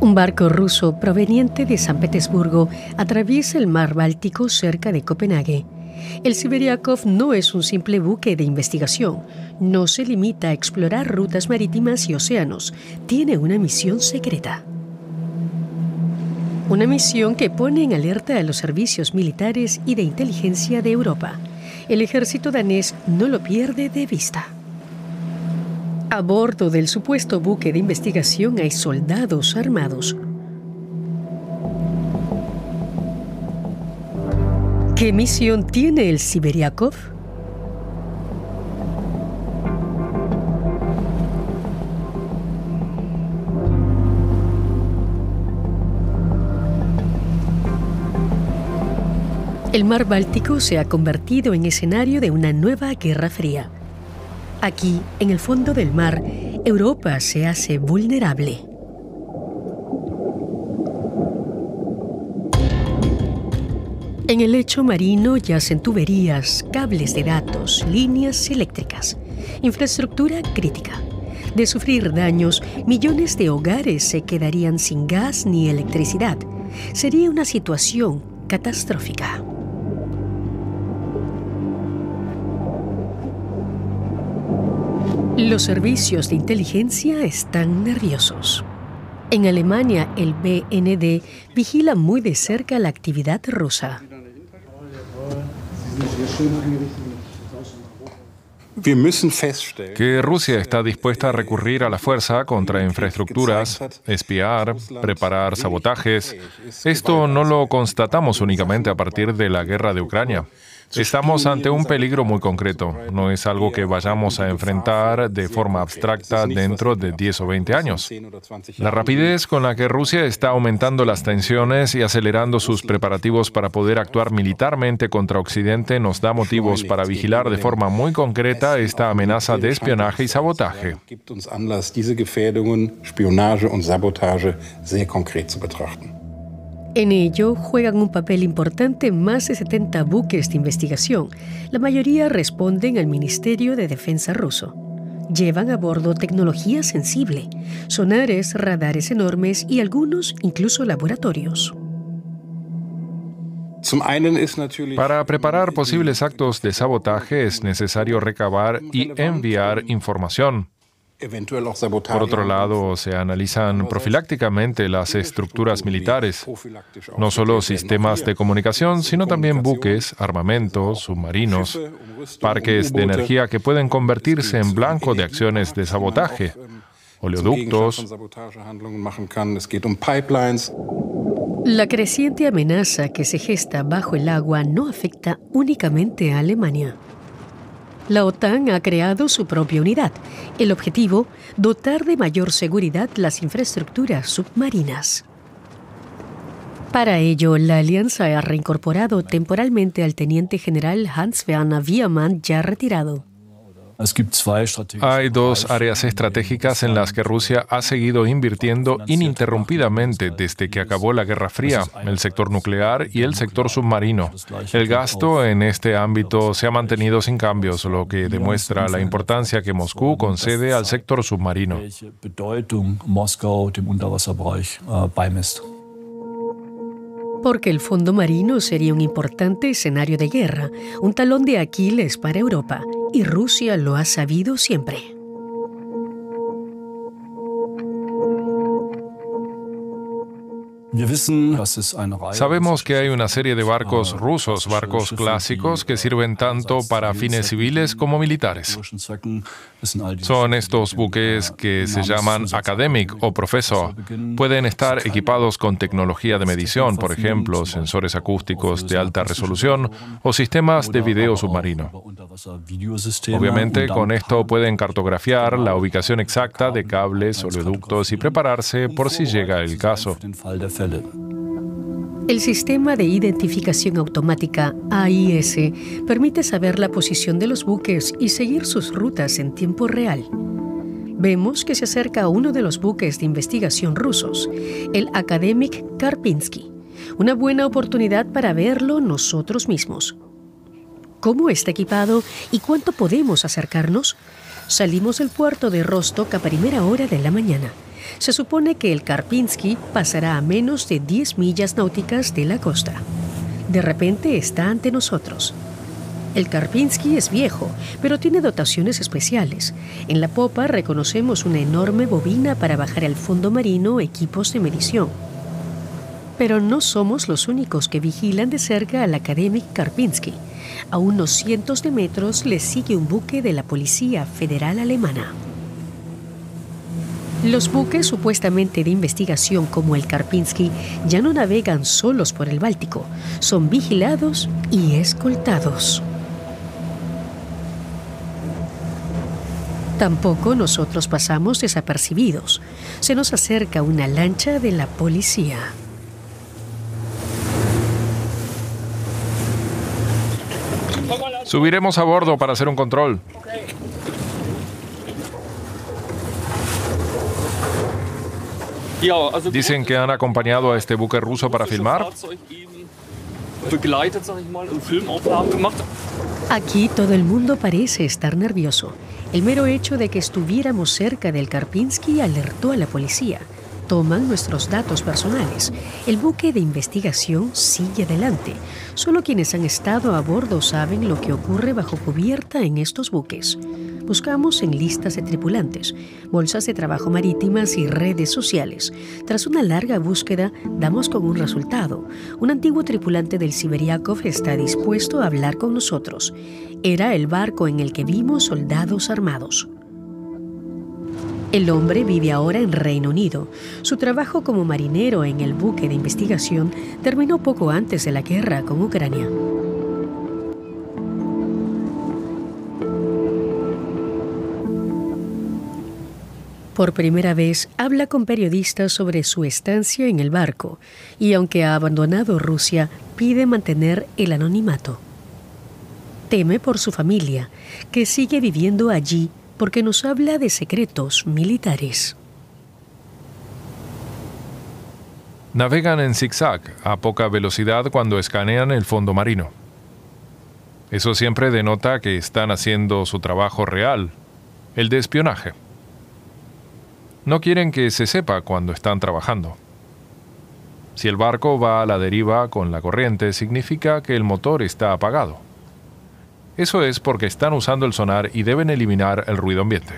Un barco ruso proveniente de San Petersburgo atraviesa el mar Báltico cerca de Copenhague. El Siberiakov no es un simple buque de investigación, no se limita a explorar rutas marítimas y océanos, tiene una misión secreta. Una misión que pone en alerta a los servicios militares y de inteligencia de Europa. El ejército danés no lo pierde de vista. A bordo del supuesto buque de investigación hay soldados armados. ¿Qué misión tiene el Siberiakov? El mar Báltico se ha convertido en escenario de una nueva guerra fría. Aquí, en el fondo del mar, Europa se hace vulnerable. En el lecho marino yacen tuberías, cables de datos, líneas eléctricas, infraestructura crítica. De sufrir daños, millones de hogares se quedarían sin gas ni electricidad. Sería una situación catastrófica. Los servicios de inteligencia están nerviosos. En Alemania, el BND vigila muy de cerca la actividad rusa. Que Rusia está dispuesta a recurrir a la fuerza contra infraestructuras, espiar, preparar sabotajes. Esto no lo constatamos únicamente a partir de la guerra de Ucrania. Estamos ante un peligro muy concreto. No es algo que vayamos a enfrentar de forma abstracta dentro de 10 o 20 años. La rapidez con la que Rusia está aumentando las tensiones y acelerando sus preparativos para poder actuar militarmente contra Occidente nos da motivos para vigilar de forma muy concreta esta amenaza de espionaje y sabotaje. En ello juegan un papel importante más de 70 buques de investigación. La mayoría responden al Ministerio de Defensa ruso. Llevan a bordo tecnología sensible, sonares, radares enormes y algunos incluso laboratorios. Para preparar posibles actos de sabotaje es necesario recabar y enviar información. Por otro lado, se analizan profilácticamente las estructuras militares, no solo sistemas de comunicación, sino también buques, armamentos, submarinos, parques de energía que pueden convertirse en blanco de acciones de sabotaje, oleoductos. La creciente amenaza que se gesta bajo el agua no afecta únicamente a Alemania la OTAN ha creado su propia unidad. El objetivo, dotar de mayor seguridad las infraestructuras submarinas. Para ello, la alianza ha reincorporado temporalmente al teniente general Hans-Werner Wiemann, ya retirado. Hay dos áreas estratégicas en las que Rusia ha seguido invirtiendo ininterrumpidamente desde que acabó la Guerra Fría, el sector nuclear y el sector submarino. El gasto en este ámbito se ha mantenido sin cambios, lo que demuestra la importancia que Moscú concede al sector submarino. Porque el fondo marino sería un importante escenario de guerra, un talón de Aquiles para Europa y Rusia lo ha sabido siempre. Sabemos que hay una serie de barcos rusos, barcos clásicos, que sirven tanto para fines civiles como militares. Son estos buques que se llaman academic o professor. Pueden estar equipados con tecnología de medición, por ejemplo, sensores acústicos de alta resolución o sistemas de video submarino. Obviamente, con esto pueden cartografiar la ubicación exacta de cables, oleoductos y prepararse por si llega el caso. El sistema de identificación automática AIS permite saber la posición de los buques y seguir sus rutas en tiempo real. Vemos que se acerca uno de los buques de investigación rusos, el Academic Karpinsky. Una buena oportunidad para verlo nosotros mismos. ¿Cómo está equipado y cuánto podemos acercarnos? Salimos del puerto de Rostock a primera hora de la mañana. Se supone que el Karpinsky pasará a menos de 10 millas náuticas de la costa. De repente está ante nosotros. El Karpinsky es viejo, pero tiene dotaciones especiales. En la popa reconocemos una enorme bobina para bajar al fondo marino equipos de medición. Pero no somos los únicos que vigilan de cerca al Academic Karpinsky. A unos cientos de metros le sigue un buque de la Policía Federal Alemana. Los buques supuestamente de investigación como el Karpinsky ya no navegan solos por el Báltico, son vigilados y escoltados. Tampoco nosotros pasamos desapercibidos. Se nos acerca una lancha de la policía. Subiremos a bordo para hacer un control. Dicen que han acompañado a este buque ruso para filmar. Aquí todo el mundo parece estar nervioso. El mero hecho de que estuviéramos cerca del Karpinsky alertó a la policía. Toman nuestros datos personales. El buque de investigación sigue adelante. Solo quienes han estado a bordo saben lo que ocurre bajo cubierta en estos buques. Buscamos en listas de tripulantes, bolsas de trabajo marítimas y redes sociales. Tras una larga búsqueda, damos con un resultado. Un antiguo tripulante del Siberiakov está dispuesto a hablar con nosotros. Era el barco en el que vimos soldados armados. El hombre vive ahora en Reino Unido. Su trabajo como marinero en el buque de investigación terminó poco antes de la guerra con Ucrania. Por primera vez habla con periodistas sobre su estancia en el barco y aunque ha abandonado Rusia, pide mantener el anonimato. Teme por su familia, que sigue viviendo allí porque nos habla de secretos militares. Navegan en zigzag a poca velocidad cuando escanean el fondo marino. Eso siempre denota que están haciendo su trabajo real, el de espionaje. No quieren que se sepa cuando están trabajando. Si el barco va a la deriva con la corriente, significa que el motor está apagado. Eso es porque están usando el sonar y deben eliminar el ruido ambiente.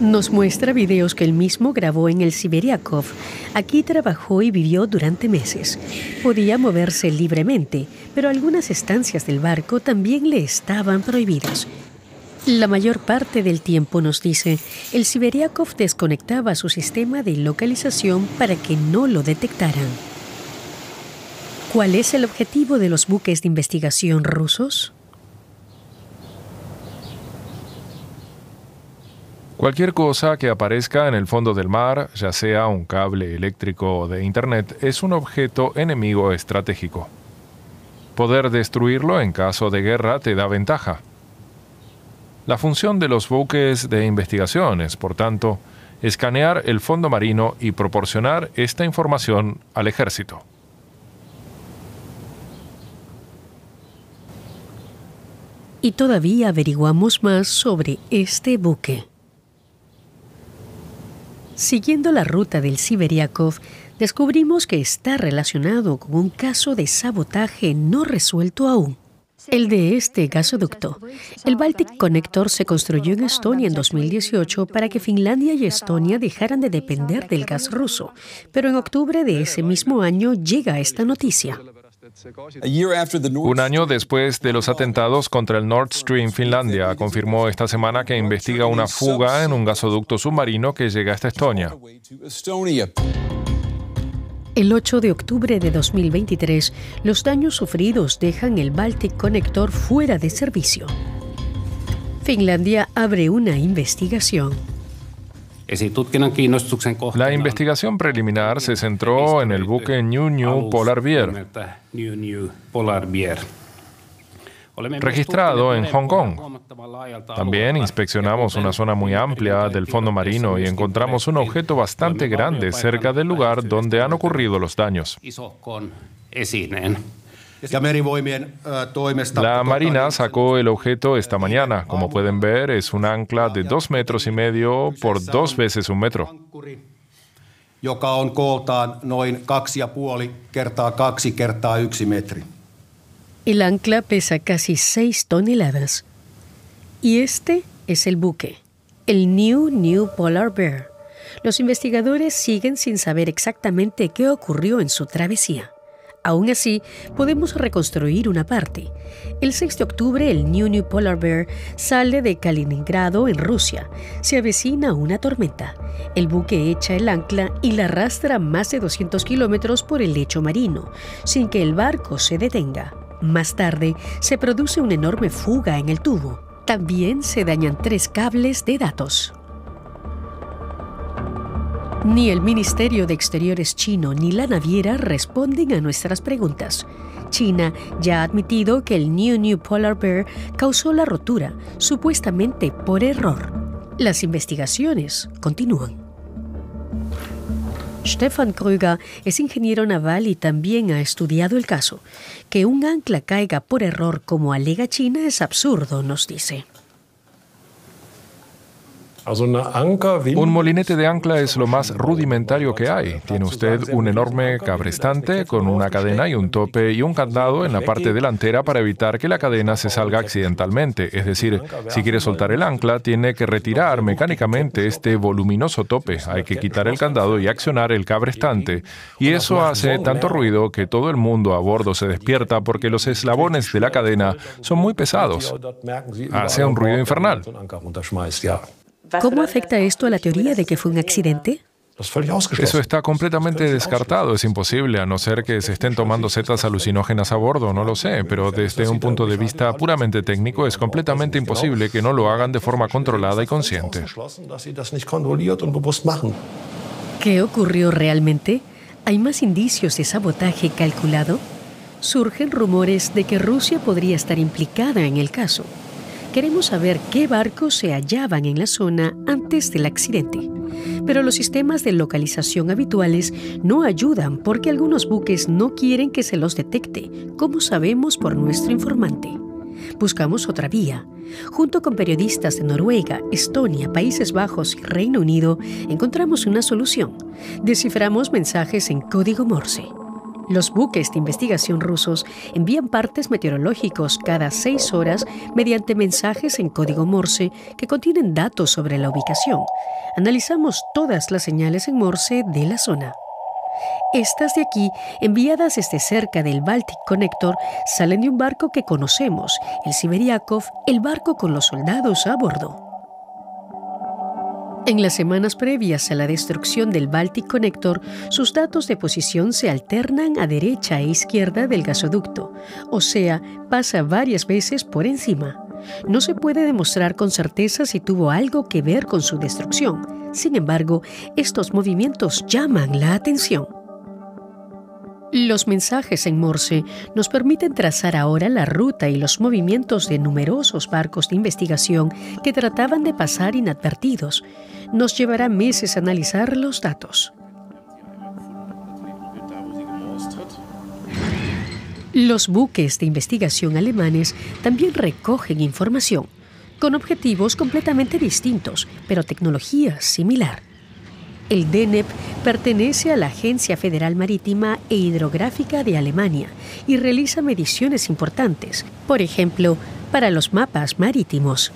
Nos muestra videos que él mismo grabó en el Siberiakov. Aquí trabajó y vivió durante meses. Podía moverse libremente, pero algunas estancias del barco también le estaban prohibidas. La mayor parte del tiempo, nos dice, el Siberiakov desconectaba su sistema de localización para que no lo detectaran. ¿Cuál es el objetivo de los buques de investigación rusos? Cualquier cosa que aparezca en el fondo del mar, ya sea un cable eléctrico o de Internet, es un objeto enemigo estratégico. Poder destruirlo en caso de guerra te da ventaja. La función de los buques de investigación es, por tanto, escanear el fondo marino y proporcionar esta información al ejército. Y todavía averiguamos más sobre este buque. Siguiendo la ruta del Siberiakov, descubrimos que está relacionado con un caso de sabotaje no resuelto aún. El de este gasoducto. El Baltic Connector se construyó en Estonia en 2018 para que Finlandia y Estonia dejaran de depender del gas ruso, pero en octubre de ese mismo año llega esta noticia. Un año después de los atentados contra el Nord Stream, Finlandia confirmó esta semana que investiga una fuga en un gasoducto submarino que llega hasta Estonia. El 8 de octubre de 2023, los daños sufridos dejan el Baltic Connector fuera de servicio. Finlandia abre una investigación. La investigación preliminar se centró en el buque New New Polar Bear, registrado en Hong Kong. También inspeccionamos una zona muy amplia del fondo marino y encontramos un objeto bastante grande cerca del lugar donde han ocurrido los daños. La Marina sacó el objeto esta mañana. Como pueden ver, es un ancla de dos metros y medio por dos veces un metro. El ancla pesa casi 6 toneladas. Y este es el buque, el New New Polar Bear. Los investigadores siguen sin saber exactamente qué ocurrió en su travesía. Aún así, podemos reconstruir una parte. El 6 de octubre, el New New Polar Bear sale de Kaliningrado, en Rusia. Se avecina una tormenta. El buque echa el ancla y la arrastra más de 200 kilómetros por el lecho marino, sin que el barco se detenga. Más tarde, se produce una enorme fuga en el tubo. También se dañan tres cables de datos. Ni el Ministerio de Exteriores chino ni la naviera responden a nuestras preguntas. China ya ha admitido que el New New Polar Bear causó la rotura, supuestamente por error. Las investigaciones continúan. Stefan Krüger es ingeniero naval y también ha estudiado el caso. Que un ancla caiga por error como alega China es absurdo, nos dice. Un molinete de ancla es lo más rudimentario que hay. Tiene usted un enorme cabrestante con una cadena y un tope y un candado en la parte delantera para evitar que la cadena se salga accidentalmente. Es decir, si quiere soltar el ancla, tiene que retirar mecánicamente este voluminoso tope. Hay que quitar el candado y accionar el cabrestante. Y eso hace tanto ruido que todo el mundo a bordo se despierta porque los eslabones de la cadena son muy pesados. Hace un ruido infernal. ¿Cómo afecta esto a la teoría de que fue un accidente? Eso está completamente descartado, es imposible, a no ser que se estén tomando setas alucinógenas a bordo, no lo sé, pero desde un punto de vista puramente técnico es completamente imposible que no lo hagan de forma controlada y consciente. ¿Qué ocurrió realmente? ¿Hay más indicios de sabotaje calculado? Surgen rumores de que Rusia podría estar implicada en el caso queremos saber qué barcos se hallaban en la zona antes del accidente. Pero los sistemas de localización habituales no ayudan porque algunos buques no quieren que se los detecte, como sabemos por nuestro informante. Buscamos otra vía. Junto con periodistas de Noruega, Estonia, Países Bajos y Reino Unido, encontramos una solución. Desciframos mensajes en código Morse. Los buques de investigación rusos envían partes meteorológicos cada seis horas mediante mensajes en código Morse que contienen datos sobre la ubicación. Analizamos todas las señales en Morse de la zona. Estas de aquí, enviadas desde cerca del Baltic Connector, salen de un barco que conocemos, el Siberiakov, el barco con los soldados a bordo. En las semanas previas a la destrucción del Baltic Connector, sus datos de posición se alternan a derecha e izquierda del gasoducto, o sea, pasa varias veces por encima. No se puede demostrar con certeza si tuvo algo que ver con su destrucción. Sin embargo, estos movimientos llaman la atención. Los mensajes en Morse nos permiten trazar ahora la ruta y los movimientos de numerosos barcos de investigación que trataban de pasar inadvertidos. Nos llevará meses analizar los datos. Los buques de investigación alemanes también recogen información, con objetivos completamente distintos, pero tecnología similar. El DENEP pertenece a la Agencia Federal Marítima e Hidrográfica de Alemania y realiza mediciones importantes, por ejemplo, para los mapas marítimos.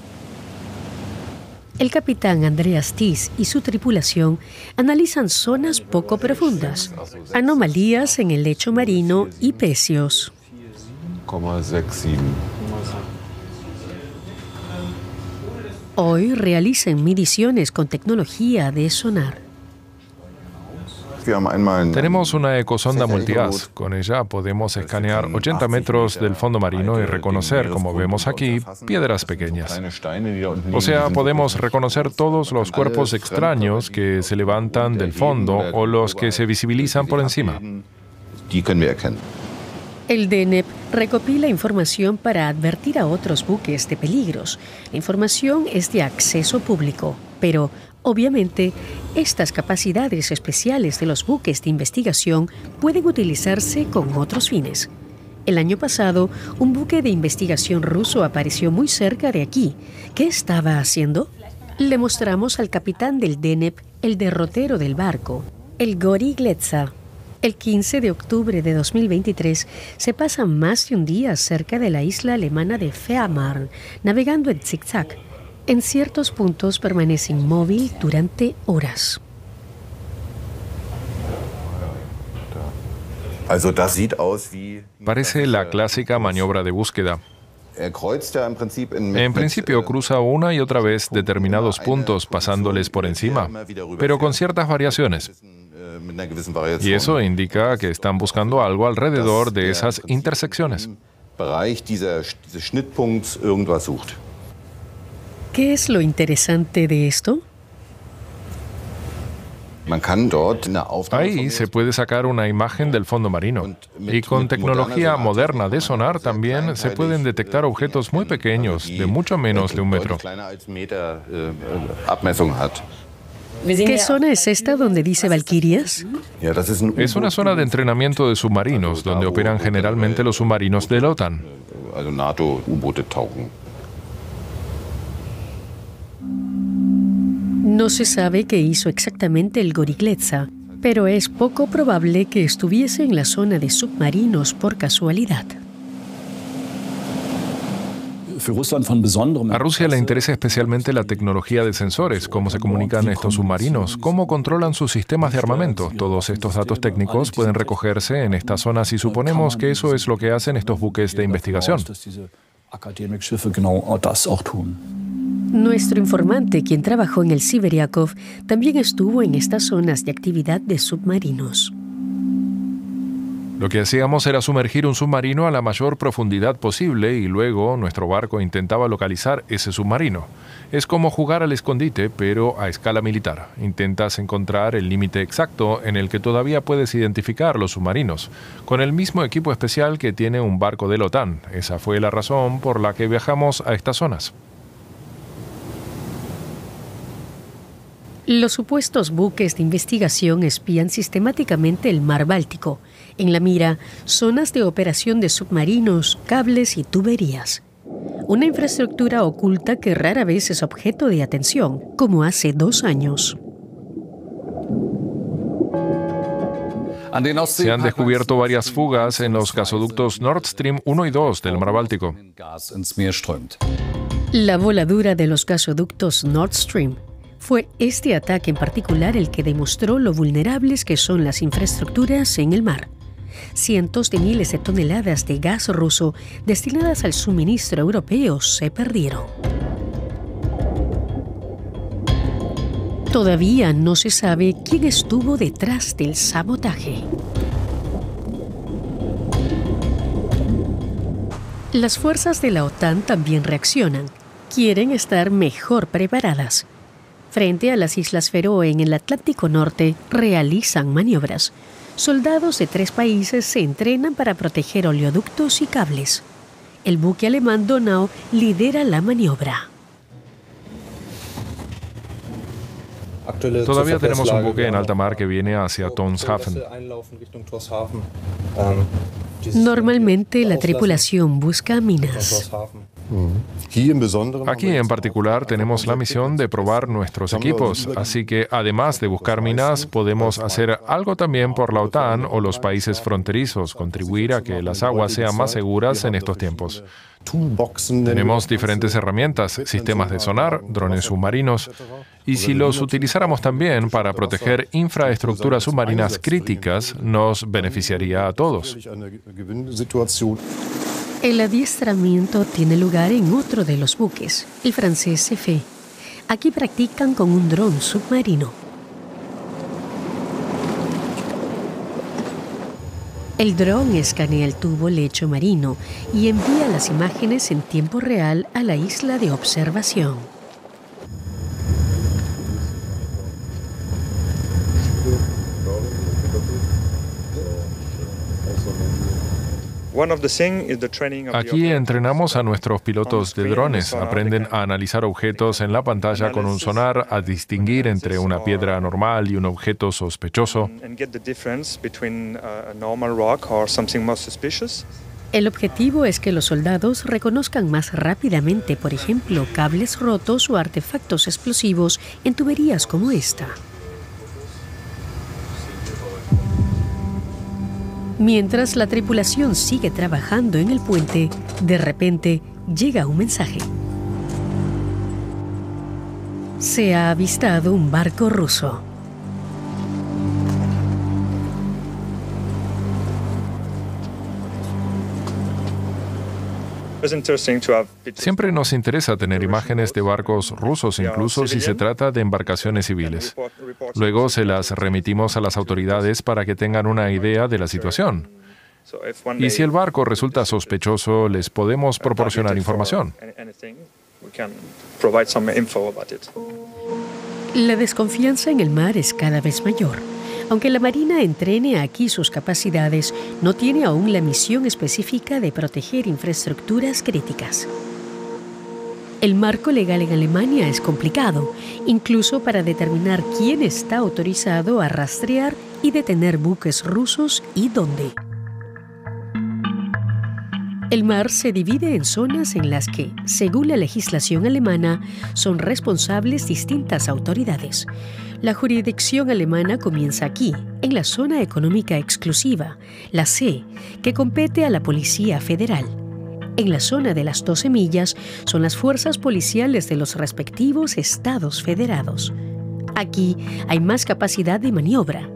El capitán Andreas Thies y su tripulación analizan zonas poco profundas, anomalías en el lecho marino y pecios. Hoy realizan mediciones con tecnología de sonar. Tenemos una ecosonda multiaz. Con ella podemos escanear 80 metros del fondo marino y reconocer, como vemos aquí, piedras pequeñas. O sea, podemos reconocer todos los cuerpos extraños que se levantan del fondo o los que se visibilizan por encima. El DNEP recopila información para advertir a otros buques de peligros. La información es de acceso público, pero Obviamente, estas capacidades especiales de los buques de investigación pueden utilizarse con otros fines. El año pasado, un buque de investigación ruso apareció muy cerca de aquí. ¿Qué estaba haciendo? Le mostramos al capitán del DENEP el derrotero del barco, el Gori Gletza. El 15 de octubre de 2023 se pasa más de un día cerca de la isla alemana de Fehmarn, navegando en zigzag. En ciertos puntos permanece inmóvil durante horas. Parece la clásica maniobra de búsqueda. Er en principio cruza una y otra vez determinados puntos pasándoles por encima, pero con ciertas variaciones. Äh, y eso indica que están buscando algo alrededor de esas intersecciones. ¿Qué es lo interesante de esto? Ahí se puede sacar una imagen del fondo marino. Y con tecnología moderna de sonar también se pueden detectar objetos muy pequeños, de mucho menos de un metro. ¿Qué zona es esta donde dice Valkyrias? Es una zona de entrenamiento de submarinos, donde operan generalmente los submarinos de la OTAN. No se sabe qué hizo exactamente el Gorigletza, pero es poco probable que estuviese en la zona de submarinos por casualidad. A Rusia le interesa especialmente la tecnología de sensores, cómo se comunican estos submarinos, cómo controlan sus sistemas de armamento. Todos estos datos técnicos pueden recogerse en estas zonas y suponemos que eso es lo que hacen estos buques de investigación. Nuestro informante, quien trabajó en el Siberiakov, también estuvo en estas zonas de actividad de submarinos. Lo que hacíamos era sumergir un submarino a la mayor profundidad posible y luego nuestro barco intentaba localizar ese submarino. Es como jugar al escondite, pero a escala militar. Intentas encontrar el límite exacto en el que todavía puedes identificar los submarinos, con el mismo equipo especial que tiene un barco de la OTAN. Esa fue la razón por la que viajamos a estas zonas. Los supuestos buques de investigación espían sistemáticamente el mar Báltico. En la mira, zonas de operación de submarinos, cables y tuberías. Una infraestructura oculta que rara vez es objeto de atención, como hace dos años. Se han descubierto varias fugas en los gasoductos Nord Stream 1 y 2 del mar Báltico. La voladura de los gasoductos Nord Stream fue este ataque en particular el que demostró lo vulnerables que son las infraestructuras en el mar. Cientos de miles de toneladas de gas ruso destinadas al suministro europeo se perdieron. Todavía no se sabe quién estuvo detrás del sabotaje. Las fuerzas de la OTAN también reaccionan. Quieren estar mejor preparadas Frente a las Islas Feroe en el Atlántico Norte realizan maniobras. Soldados de tres países se entrenan para proteger oleoductos y cables. El buque alemán Donau lidera la maniobra. Todavía tenemos un buque en alta mar que viene hacia Tonshafen. Normalmente la tripulación busca minas. Aquí en particular tenemos la misión de probar nuestros equipos, así que además de buscar minas, podemos hacer algo también por la OTAN o los países fronterizos, contribuir a que las aguas sean más seguras en estos tiempos. Tenemos diferentes herramientas, sistemas de sonar, drones submarinos, y si los utilizáramos también para proteger infraestructuras submarinas críticas, nos beneficiaría a todos. El adiestramiento tiene lugar en otro de los buques, el francés Cefe. Aquí practican con un dron submarino. El dron escanea el tubo lecho marino y envía las imágenes en tiempo real a la isla de observación. Aquí entrenamos a nuestros pilotos de drones. Aprenden a analizar objetos en la pantalla con un sonar, a distinguir entre una piedra normal y un objeto sospechoso. El objetivo es que los soldados reconozcan más rápidamente, por ejemplo, cables rotos o artefactos explosivos en tuberías como esta. Mientras la tripulación sigue trabajando en el puente, de repente llega un mensaje. Se ha avistado un barco ruso. Siempre nos interesa tener imágenes de barcos rusos, incluso si se trata de embarcaciones civiles. Luego se las remitimos a las autoridades para que tengan una idea de la situación. Y si el barco resulta sospechoso, les podemos proporcionar información. La desconfianza en el mar es cada vez mayor. Aunque la Marina entrene aquí sus capacidades, no tiene aún la misión específica de proteger infraestructuras críticas. El marco legal en Alemania es complicado, incluso para determinar quién está autorizado a rastrear y detener buques rusos y dónde. El mar se divide en zonas en las que, según la legislación alemana, son responsables distintas autoridades. La jurisdicción alemana comienza aquí, en la zona económica exclusiva, la C, que compete a la Policía Federal. En la zona de las 12 millas son las fuerzas policiales de los respectivos estados federados. Aquí hay más capacidad de maniobra,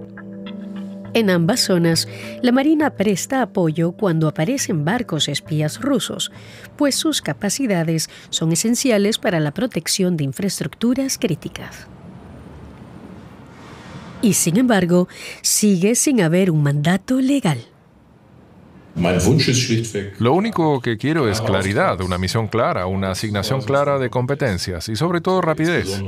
en ambas zonas, la Marina presta apoyo cuando aparecen barcos espías rusos, pues sus capacidades son esenciales para la protección de infraestructuras críticas. Y sin embargo, sigue sin haber un mandato legal. Lo único que quiero es claridad, una misión clara, una asignación clara de competencias y sobre todo rapidez.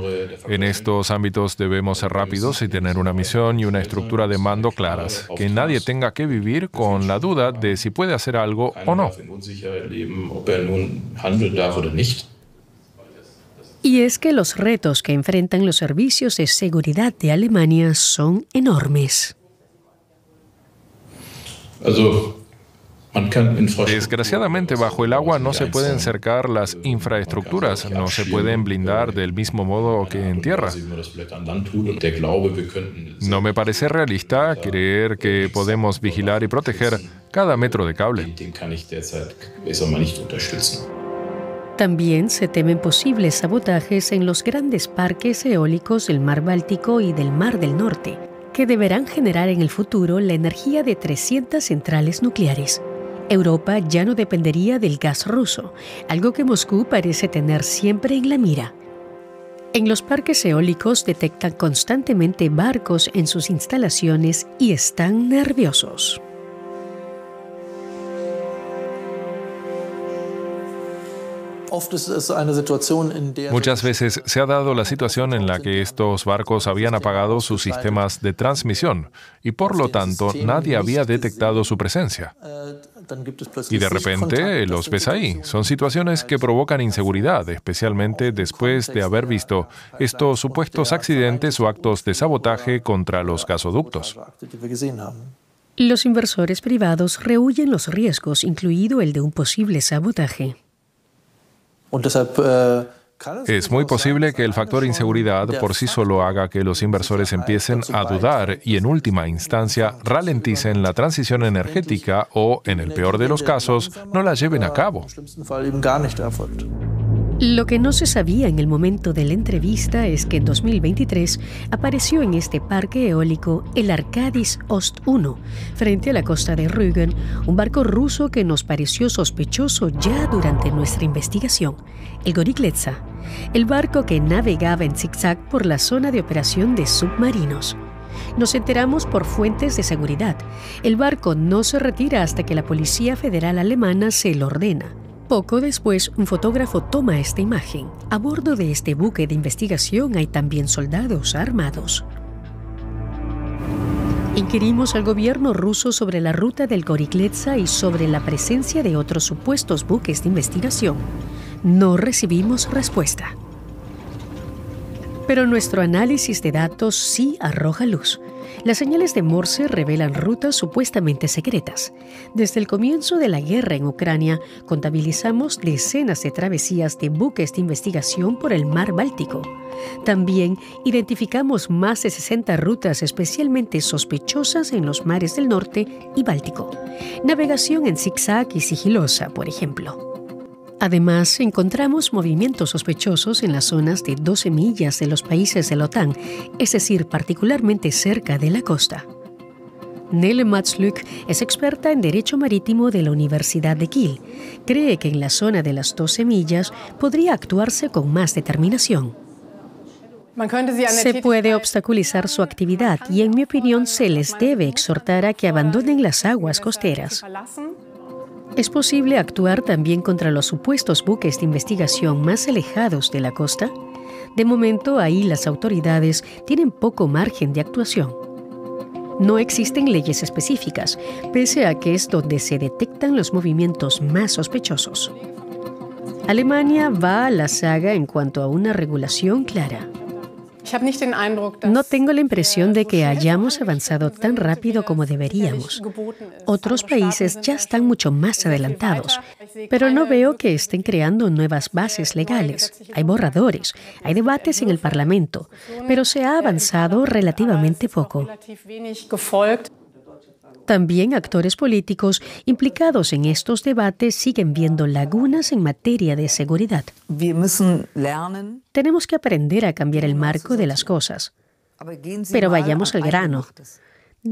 En estos ámbitos debemos ser rápidos y tener una misión y una estructura de mando claras, que nadie tenga que vivir con la duda de si puede hacer algo o no. Y es que los retos que enfrentan los servicios de seguridad de Alemania son enormes. Desgraciadamente, bajo el agua no se pueden cercar las infraestructuras, no se pueden blindar del mismo modo que en tierra. No me parece realista creer que podemos vigilar y proteger cada metro de cable. También se temen posibles sabotajes en los grandes parques eólicos del Mar Báltico y del Mar del Norte, que deberán generar en el futuro la energía de 300 centrales nucleares. Europa ya no dependería del gas ruso, algo que Moscú parece tener siempre en la mira. En los parques eólicos detectan constantemente barcos en sus instalaciones y están nerviosos. Muchas veces se ha dado la situación en la que estos barcos habían apagado sus sistemas de transmisión y por lo tanto nadie había detectado su presencia. Äh, y de repente los ves ahí. Son situaciones que provocan inseguridad, especialmente después de haber visto estos supuestos accidentes o actos de sabotaje contra los gasoductos. Los inversores privados rehuyen los riesgos, incluido el de un posible sabotaje. Äh, es muy posible que el factor inseguridad por sí solo haga que los inversores empiecen a dudar y en última instancia ralenticen la transición energética o, en el peor de los casos, no la lleven a cabo. Lo que no se sabía en el momento de la entrevista es que en 2023 apareció en este parque eólico el Arkadis Ost 1, frente a la costa de Rügen, un barco ruso que nos pareció sospechoso ya durante nuestra investigación, el Gorikletsa, el barco que navegaba en zigzag por la zona de operación de submarinos. Nos enteramos por fuentes de seguridad. El barco no se retira hasta que la Policía Federal Alemana se lo ordena. Poco después, un fotógrafo toma esta imagen. A bordo de este buque de investigación hay también soldados armados. Inquirimos al gobierno ruso sobre la ruta del Gorikletsa y sobre la presencia de otros supuestos buques de investigación. No recibimos respuesta. Pero nuestro análisis de datos sí arroja luz. Las señales de Morse revelan rutas supuestamente secretas. Desde el comienzo de la guerra en Ucrania, contabilizamos decenas de travesías de buques de investigación por el mar Báltico. También identificamos más de 60 rutas especialmente sospechosas en los mares del norte y Báltico. Navegación en zigzag y sigilosa, por ejemplo. Además, encontramos movimientos sospechosos en las zonas de 12 millas de los países de la OTAN, es decir, particularmente cerca de la costa. Nele Matsluk es experta en Derecho Marítimo de la Universidad de Kiel. Cree que en la zona de las 12 millas podría actuarse con más determinación. Se puede obstaculizar su actividad y en mi opinión se les debe exhortar a que abandonen las aguas costeras. ¿Es posible actuar también contra los supuestos buques de investigación más alejados de la costa? De momento ahí las autoridades tienen poco margen de actuación. No existen leyes específicas, pese a que es donde se detectan los movimientos más sospechosos. Alemania va a la saga en cuanto a una regulación clara. No tengo la impresión de que hayamos avanzado tan rápido como deberíamos. Otros países ya están mucho más adelantados, pero no veo que estén creando nuevas bases legales. Hay borradores, hay debates en el Parlamento, pero se ha avanzado relativamente poco. También actores políticos implicados en estos debates siguen viendo lagunas en materia de seguridad. Tenemos que aprender a cambiar el marco de las cosas. Pero vayamos al grano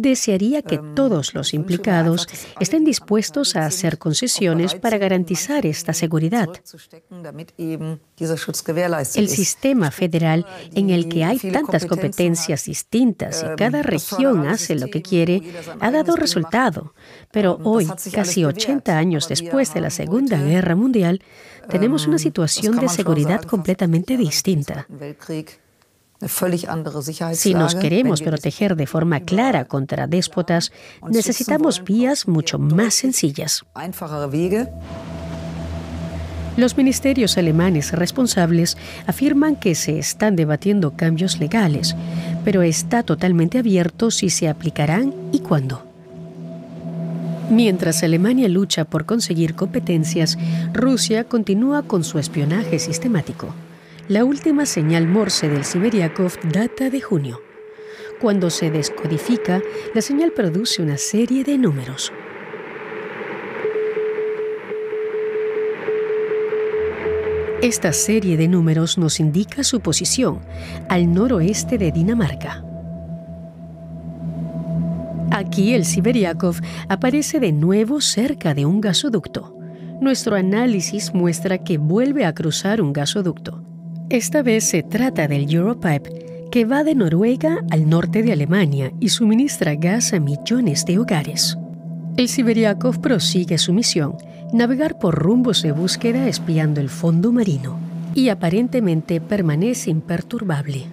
desearía que Ähm, todos los implicados estén dispuestos a hacer concesiones para garantizar esta seguridad. El sistema federal en el que hay tantas competencias distintas y cada región hace lo que quiere ha dado resultado. Pero hoy, casi 80 años después de la Segunda Guerra Mundial, tenemos una situación de seguridad completamente distinta. Si nos queremos proteger de forma clara contra déspotas, necesitamos vías mucho más sencillas. Los ministerios alemanes responsables afirman que se están debatiendo cambios legales, pero está totalmente abierto si se aplicarán y cuándo. Mientras Alemania lucha por conseguir competencias, Rusia continúa con su espionaje sistemático. La última señal Morse del Siberiakov data de junio. Cuando se descodifica, la señal produce una serie de números. Esta serie de números nos indica su posición al noroeste de Dinamarca. Aquí el Siberiakov aparece de nuevo cerca de un gasoducto. Nuestro análisis muestra que vuelve a cruzar un gasoducto. Esta vez se trata del Europipe, que va de Noruega al norte de Alemania y suministra gas a millones de hogares. El Siberiakov prosigue su misión, navegar por rumbos de búsqueda espiando el fondo marino, y aparentemente permanece imperturbable.